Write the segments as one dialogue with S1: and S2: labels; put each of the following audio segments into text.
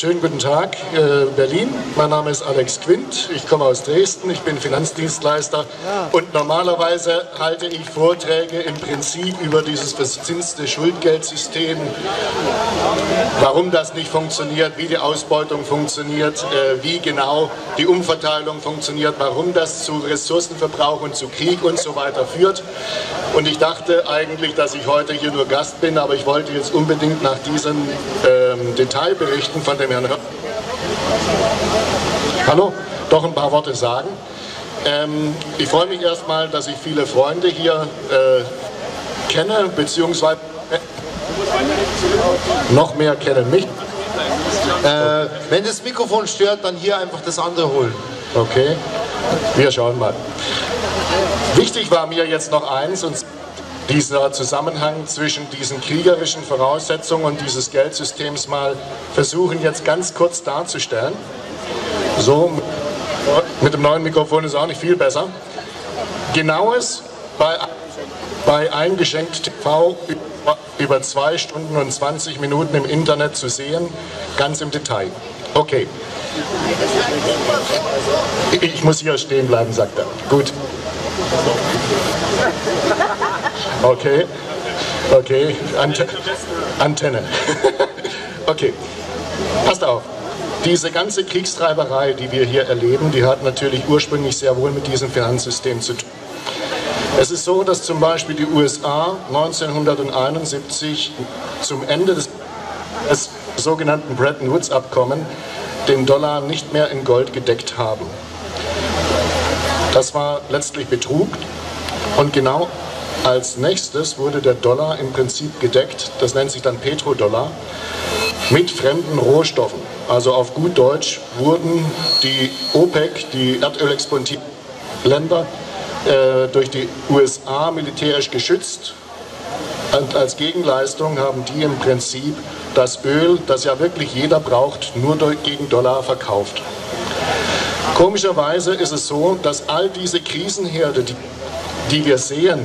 S1: Schönen guten Tag, äh, Berlin. Mein Name ist Alex Quint. Ich komme aus Dresden. Ich bin Finanzdienstleister und normalerweise halte ich Vorträge im Prinzip über dieses verzinste Schuldgeldsystem, warum das nicht funktioniert, wie die Ausbeutung funktioniert, äh, wie genau die Umverteilung funktioniert, warum das zu Ressourcenverbrauch und zu Krieg und so weiter führt. Und ich dachte eigentlich, dass ich heute hier nur Gast bin, aber ich wollte jetzt unbedingt nach diesen ähm, Detailberichten von dem Herrn Hallo, doch ein paar Worte sagen. Ähm, ich freue mich erstmal, dass ich viele Freunde hier äh, kenne, beziehungsweise äh, noch mehr kennen mich.
S2: Äh, wenn das Mikrofon stört, dann hier einfach das andere holen.
S1: Okay, wir schauen mal. Wichtig war mir jetzt noch eins, und dieser Zusammenhang zwischen diesen kriegerischen Voraussetzungen und dieses Geldsystems mal versuchen jetzt ganz kurz darzustellen. So, mit dem neuen Mikrofon ist auch nicht viel besser. Genaues bei, bei eingeschenkt TV über zwei Stunden und 20 Minuten im Internet zu sehen, ganz im Detail. Okay. Ich muss hier stehen bleiben, sagt er. Gut. Okay, okay, Ante Antenne. okay, passt auf. Diese ganze Kriegstreiberei, die wir hier erleben, die hat natürlich ursprünglich sehr wohl mit diesem Finanzsystem zu tun. Es ist so, dass zum Beispiel die USA 1971 zum Ende des, des sogenannten Bretton Woods-Abkommen den Dollar nicht mehr in Gold gedeckt haben. Das war letztlich Betrug und genau als nächstes wurde der Dollar im Prinzip gedeckt, das nennt sich dann Petrodollar, mit fremden Rohstoffen. Also auf gut Deutsch wurden die OPEC, die erdölexportierenden äh, durch die USA militärisch geschützt. Und als Gegenleistung haben die im Prinzip das Öl, das ja wirklich jeder braucht, nur gegen Dollar verkauft. Komischerweise ist es so, dass all diese Krisenherde, die, die wir sehen,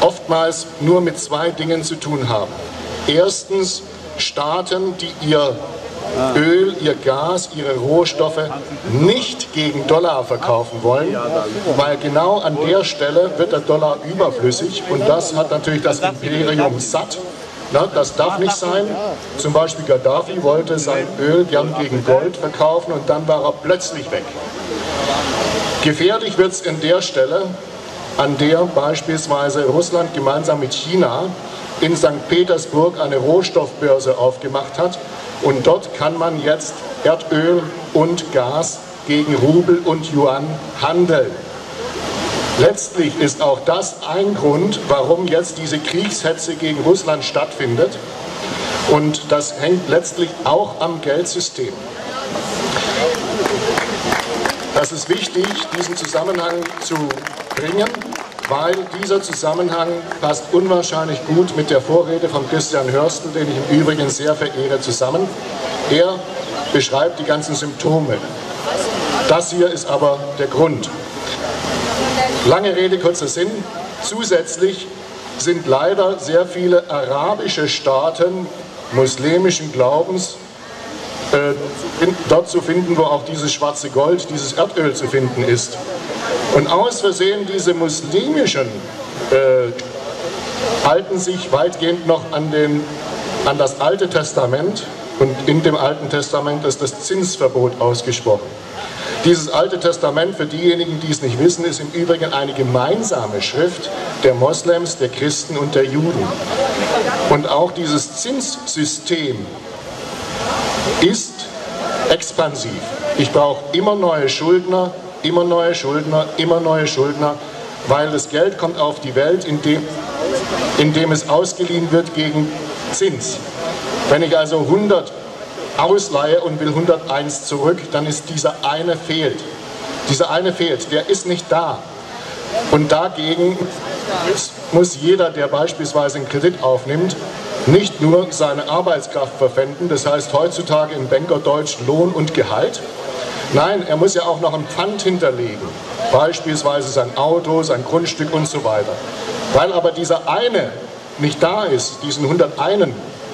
S1: oftmals nur mit zwei Dingen zu tun haben. Erstens Staaten, die ihr Öl, ihr Gas, ihre Rohstoffe nicht gegen Dollar verkaufen wollen, weil genau an der Stelle wird der Dollar überflüssig und das hat natürlich das Imperium satt. Na, das darf nicht sein. Zum Beispiel Gaddafi wollte sein Öl gern gegen Gold verkaufen und dann war er plötzlich weg. Gefährlich wird es in der Stelle, an der beispielsweise Russland gemeinsam mit China in St. Petersburg eine Rohstoffbörse aufgemacht hat. Und dort kann man jetzt Erdöl und Gas gegen Rubel und Yuan handeln. Letztlich ist auch das ein Grund, warum jetzt diese Kriegshetze gegen Russland stattfindet. Und das hängt letztlich auch am Geldsystem. Das ist wichtig, diesen Zusammenhang zu bringen, weil dieser Zusammenhang passt unwahrscheinlich gut mit der Vorrede von Christian Hörstel, den ich im Übrigen sehr verehre, zusammen. Er beschreibt die ganzen Symptome. Das hier ist aber der Grund. Lange Rede, kurzer Sinn. Zusätzlich sind leider sehr viele arabische Staaten muslimischen Glaubens äh, dort zu finden, wo auch dieses schwarze Gold, dieses Erdöl zu finden ist. Und aus Versehen diese muslimischen äh, halten sich weitgehend noch an, den, an das Alte Testament und in dem Alten Testament ist das Zinsverbot ausgesprochen. Dieses Alte Testament, für diejenigen, die es nicht wissen, ist im Übrigen eine gemeinsame Schrift der Moslems, der Christen und der Juden. Und auch dieses Zinssystem ist expansiv. Ich brauche immer neue Schuldner, immer neue Schuldner, immer neue Schuldner, weil das Geld kommt auf die Welt, indem, indem es ausgeliehen wird gegen Zins. Wenn ich also 100 ausleihe und will 101 zurück, dann ist dieser eine fehlt. Dieser eine fehlt, der ist nicht da. Und dagegen muss jeder, der beispielsweise einen Kredit aufnimmt, nicht nur seine Arbeitskraft verwenden, das heißt heutzutage im Bankerdeutsch Lohn und Gehalt. Nein, er muss ja auch noch ein Pfand hinterlegen, beispielsweise sein Auto, sein Grundstück und so weiter. Weil aber dieser eine nicht da ist, diesen 101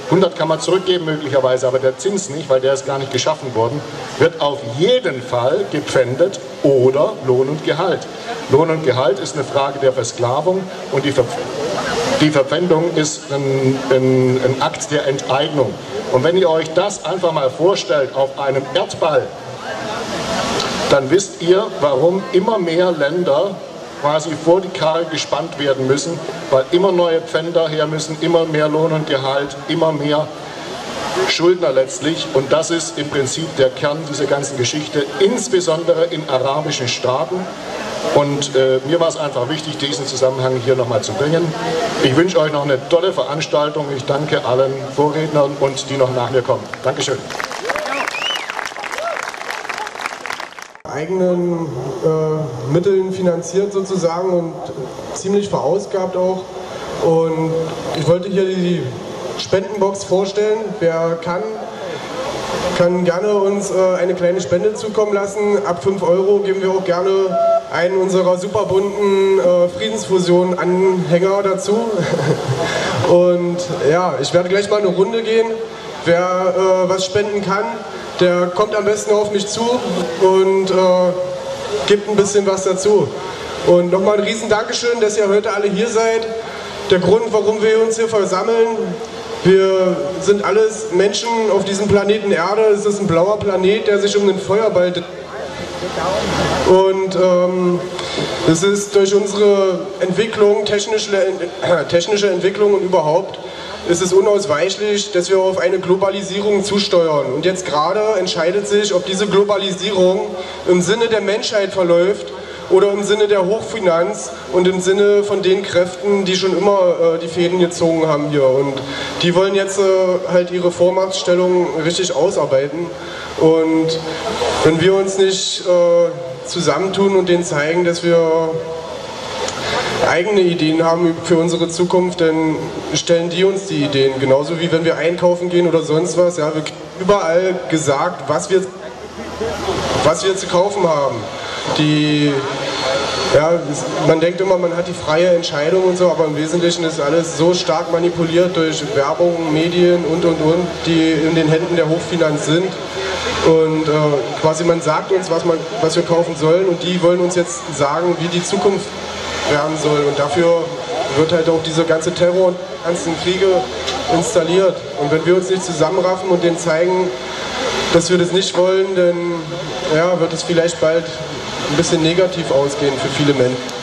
S1: 100 kann man zurückgeben möglicherweise, aber der Zins nicht, weil der ist gar nicht geschaffen worden, wird auf jeden Fall gepfändet oder Lohn und Gehalt. Lohn und Gehalt ist eine Frage der Versklavung und die, Ver die Verpfändung ist ein, ein, ein Akt der Enteignung. Und wenn ihr euch das einfach mal vorstellt auf einem Erdball, dann wisst ihr, warum immer mehr Länder quasi vor die Karre gespannt werden müssen, weil immer neue Pfänder her müssen, immer mehr Lohn und Gehalt, immer mehr Schuldner letztlich. Und das ist im Prinzip der Kern dieser ganzen Geschichte, insbesondere in arabischen Staaten. Und äh, mir war es einfach wichtig, diesen Zusammenhang hier nochmal zu bringen. Ich wünsche euch noch eine tolle Veranstaltung. Ich danke allen Vorrednern und die noch nach mir kommen. Dankeschön.
S3: eigenen äh, Mitteln finanziert sozusagen und ziemlich verausgabt auch. Und ich wollte hier die Spendenbox vorstellen. Wer kann, kann gerne uns äh, eine kleine Spende zukommen lassen. Ab 5 Euro geben wir auch gerne einen unserer super bunten äh, Friedensfusion-Anhänger dazu. Und ja, ich werde gleich mal eine Runde gehen. Wer äh, was spenden kann, der kommt am besten auf mich zu und äh, gibt ein bisschen was dazu. Und nochmal ein riesen Dankeschön, dass ihr heute alle hier seid. Der Grund, warum wir uns hier versammeln, wir sind alles Menschen auf diesem Planeten Erde. Es ist ein blauer Planet, der sich um den Feuerball und ähm, es ist durch unsere Entwicklung, technische, äh, technische Entwicklung und überhaupt ist es unausweichlich, dass wir auf eine Globalisierung zusteuern. Und jetzt gerade entscheidet sich, ob diese Globalisierung im Sinne der Menschheit verläuft oder im Sinne der Hochfinanz und im Sinne von den Kräften, die schon immer äh, die Fäden gezogen haben hier. Und die wollen jetzt äh, halt ihre Vormachtstellung richtig ausarbeiten. Und wenn wir uns nicht äh, zusammentun und denen zeigen, dass wir eigene Ideen haben für unsere Zukunft, dann stellen die uns die Ideen. Genauso wie wenn wir einkaufen gehen oder sonst was. Ja, wir überall gesagt, was wir, was wir zu kaufen haben. Die, ja, man denkt immer, man hat die freie Entscheidung und so, aber im Wesentlichen ist alles so stark manipuliert durch Werbung, Medien und und und, die in den Händen der Hochfinanz sind. Und äh, quasi man sagt uns, was, man, was wir kaufen sollen und die wollen uns jetzt sagen, wie die Zukunft werden soll. Und dafür wird halt auch diese ganze Terror und ganzen Kriege installiert. Und wenn wir uns nicht zusammenraffen und denen zeigen, dass wir das nicht wollen, dann ja, wird es vielleicht bald ein bisschen negativ ausgehen für viele Menschen.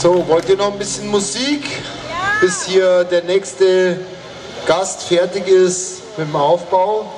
S2: So, wollt ihr noch ein bisschen Musik, bis hier der nächste Gast fertig ist mit dem Aufbau?